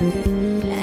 and